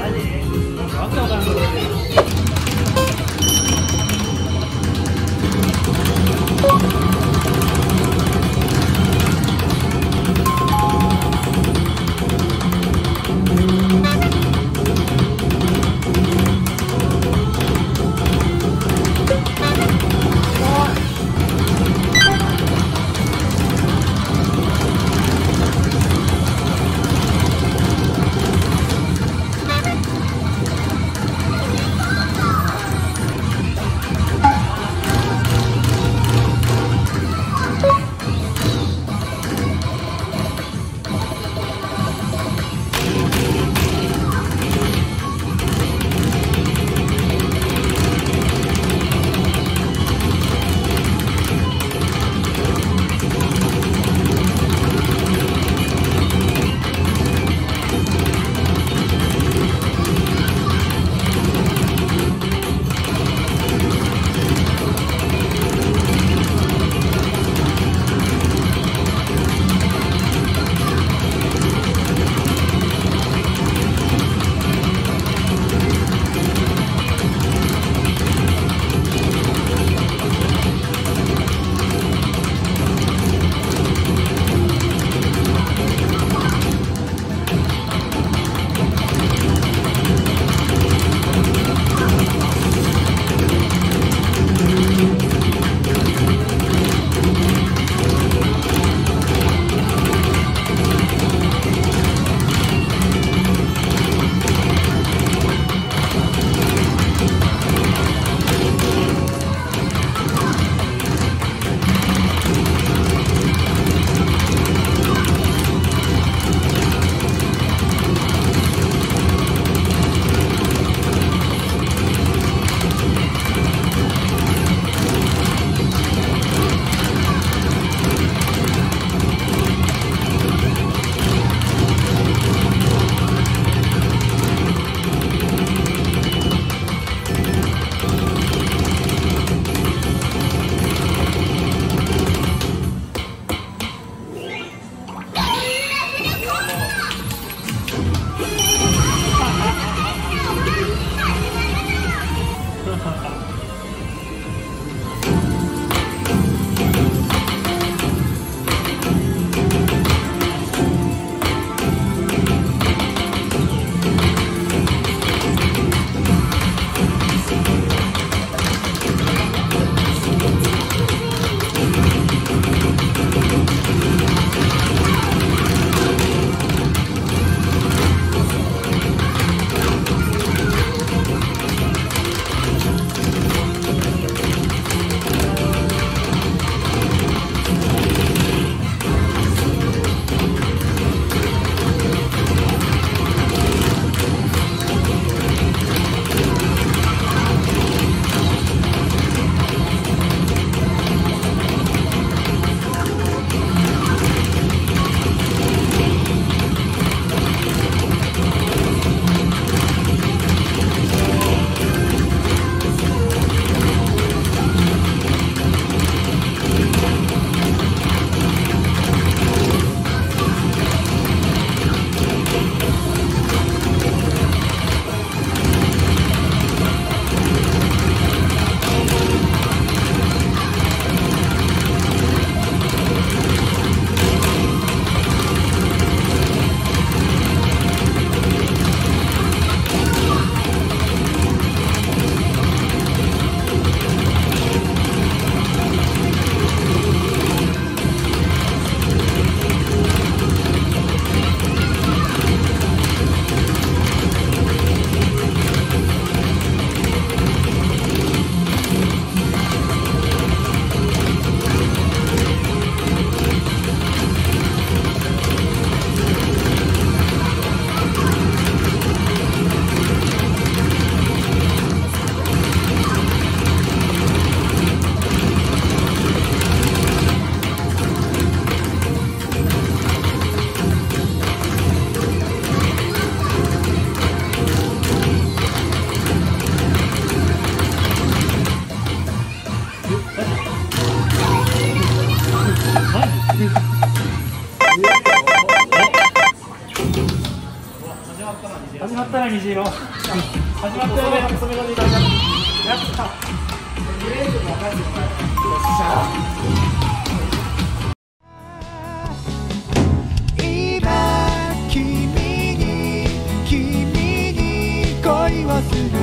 하지. 그럼 가깝다고 하는 거지. 虹色。始まったよね、染められた。やった。今君に君に恋をする